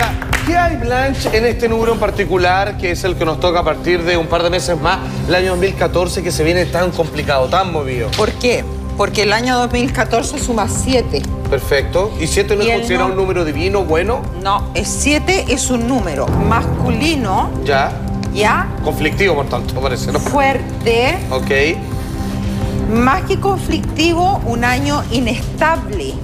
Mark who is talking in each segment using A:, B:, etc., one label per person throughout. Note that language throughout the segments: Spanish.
A: pregunta, ¿qué hay, Blanche, en este número en particular, que es el que nos toca a partir de un par de meses más, el año 2014, que se viene tan complicado, tan movido?
B: ¿Por qué? Porque el año 2014 suma 7.
A: Perfecto. ¿Y 7 no es considerado
B: no-
A: un número divino, bueno?
B: No, 7 es un número masculino,
A: Ya.
B: ya,
A: Conflictivo, por tanto, parece, ¿no?
B: fuerte,
A: Ok.
B: más que conflictivo, un año inestable.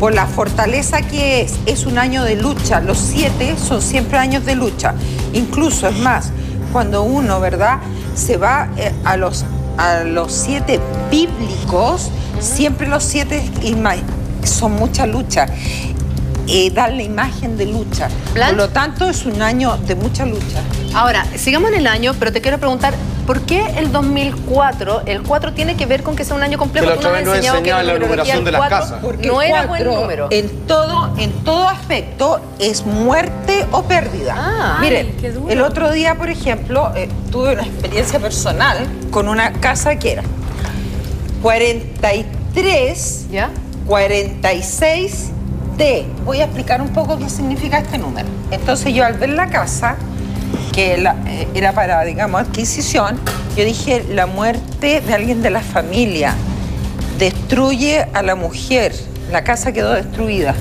B: Por la fortaleza que es, es un año de lucha. Los siete son siempre años de lucha. Incluso, es más, cuando uno, ¿verdad?, se va eh, a los, a los siete bíblicos, siempre los siete son mucha lucha. Eh, dan la imagen de lucha.
C: Blanche.
B: Por lo tanto, es un año de mucha lucha.
C: Ahora, sigamos en el año, pero te quiero preguntar, ¿por qué el 2004, el 4 tiene que ver con que sea un año complejo? Tú
A: otra vez
C: has
A: nos
C: enseñado que
A: enseñaban la numeración de las
C: 4
A: casas.
B: Porque
C: No
B: el
C: era buen número.
B: En todo, en todo aspecto es muerte o pérdida.
C: Ah.
B: Miren,
D: Ay, qué duro.
B: el otro día, por ejemplo, eh, tuve una experiencia personal con una casa que era 43,
C: ¿Ya?
B: 46 D. Voy a explicar un poco qué significa este número. Entonces yo al ver la casa, que eh, era para, digamos, adquisición, yo dije, la muerte de alguien de la familia destruye a la mujer. La casa quedó destruida.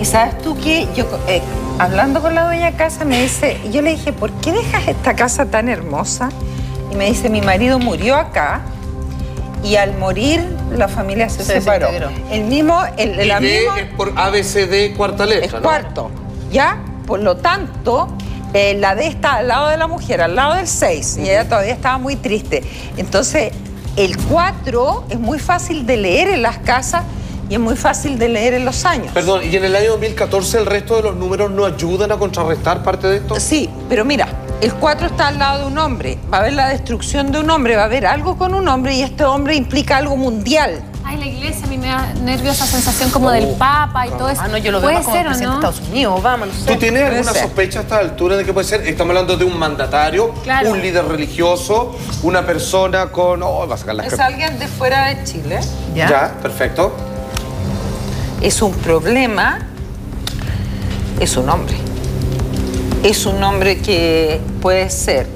B: Y sabes tú que yo, eh, hablando con la dueña de casa, me dice, yo le dije, ¿por qué dejas esta casa tan hermosa? Y me dice, mi marido murió acá y al morir la familia se,
C: Se
B: separó.
C: desintegró.
B: El mismo, el,
A: Y
B: la
A: D
B: misma
A: es por ABCD cuarta
B: es
A: letra, ¿no?
B: cuarto, ¿ya? Por lo tanto, eh, la D está al lado de la mujer, al lado del 6, y ella todavía estaba muy triste. Entonces, el 4 es muy fácil de leer en las casas y es muy fácil de leer en los años.
A: Perdón, ¿y en el año 2014 el resto de los números no ayudan a contrarrestar parte de esto?
B: Sí, pero mira, el 4 está al lado de un hombre, va a haber la destrucción de un hombre, va a haber algo con un hombre y este hombre implica algo mundial.
D: Ay, la iglesia, a mí me da nerviosa sensación como del Papa y todo eso.
C: Ah, no, yo lo veo
D: ¿Puede
C: más como
D: ser o
C: presidente
D: no?
C: de Estados Unidos, Obama, no sé.
A: ¿Tú tienes
B: Puede
A: alguna
B: ser.
A: sospecha a esta altura de que puede ser? Estamos hablando de un mandatario,
D: Claro.
A: un líder religioso, una persona con... Oh, va a sacar las
B: Es alguien de fuera de Chile.
C: ¿Ya?
A: Ya, perfecto.
B: es un problema, es un hombre. Es un hombre que puede ser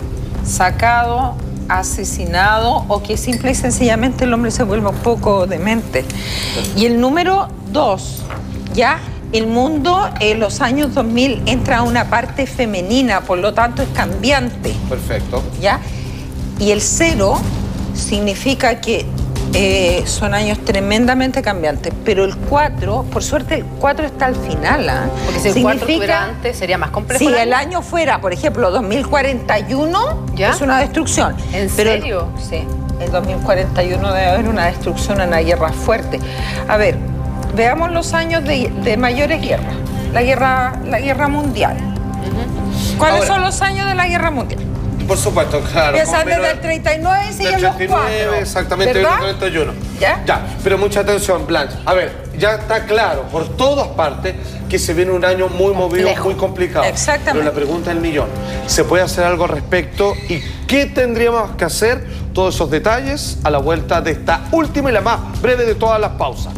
B: sacado, asesinado o que simple y sencillamente el hombre se vuelve un poco demente. Y el número dos, ya el mundo en los años 2000 entra a una parte femenina, por lo tanto es cambiante.
A: Perfecto.
B: ¿ya? Y el cero significa que eh, son años tremendamente cambiantes, pero el 4, por suerte el 4 está al final, ¿ah?
C: Porque si el 4 estuviera antes, sería más complejo.
B: Si
C: el
B: el
C: año.
B: fuera, por ejemplo, 2041,
C: ¿Ya?
B: es una destrucción.
C: ¿En
B: Pero el-
C: serio?
B: sí, en 2041 debe haber una destrucción, una guerra fuerte. A ver, veamos los años de, de mayores guerras. La guerra, la guerra mundial. ¿Cuáles
A: Ahora-
B: son los años de la guerra mundial?
A: Por supuesto, claro.
B: Empiezan
A: más o menos
B: desde el 39 y siguen los
A: 39,
B: cuatro.
A: exactamente,
B: ¿verdad?
A: del 31.
B: ¿Ya?
A: Ya, pero mucha atención, Blanche. A ver, ya está claro por todas partes que se viene un año muy movido, muy complicado.
B: Exactamente.
A: Pero la pregunta del millón, ¿se puede hacer algo al respecto? ¿Y qué tendríamos que hacer? Todos esos detalles a la vuelta de esta última y la más breve de todas las pausas.